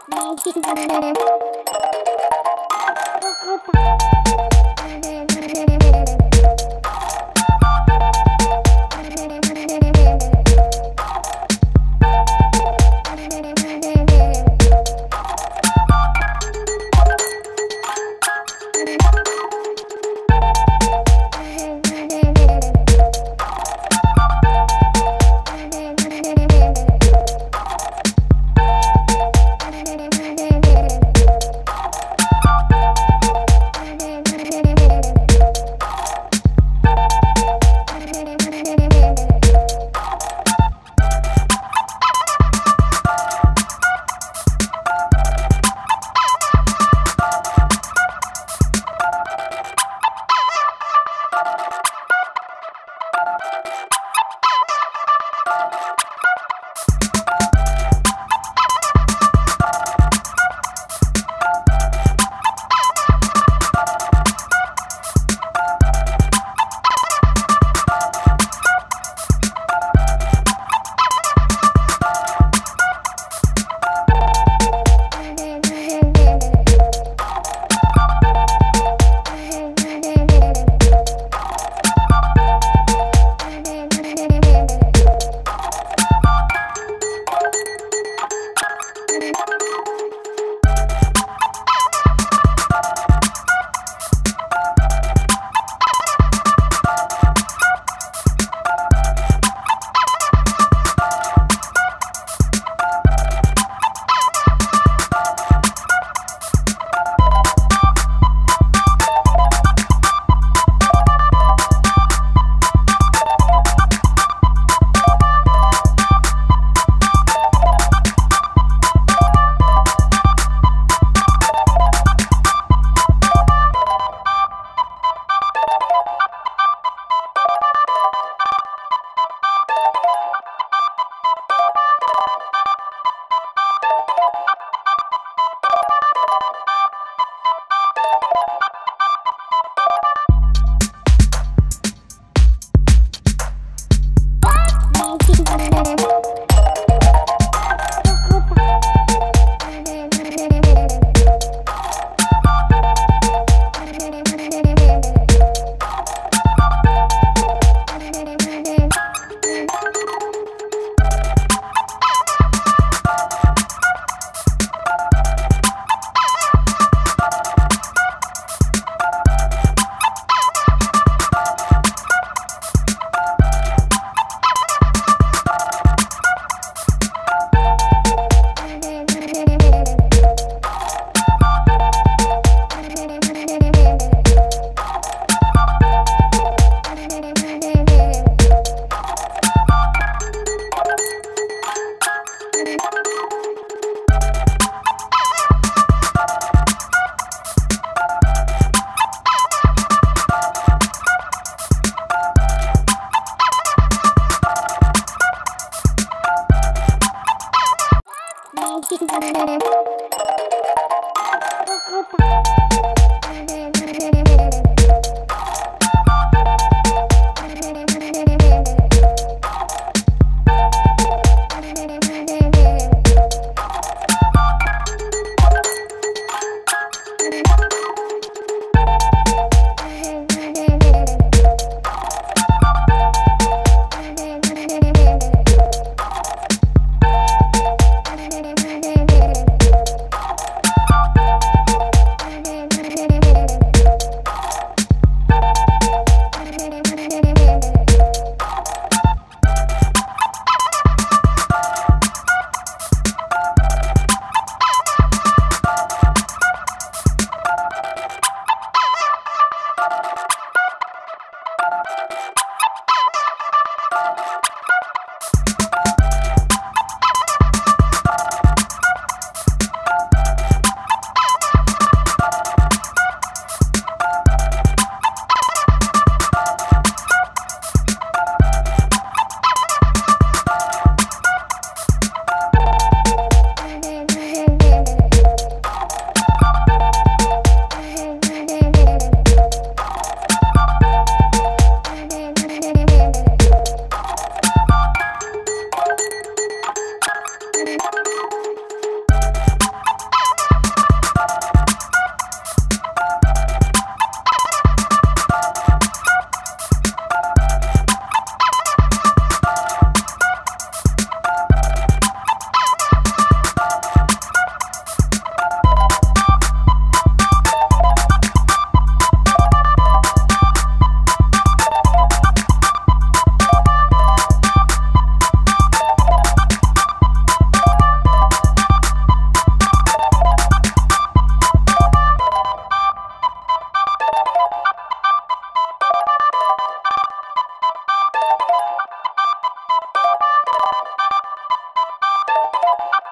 मैं you you. you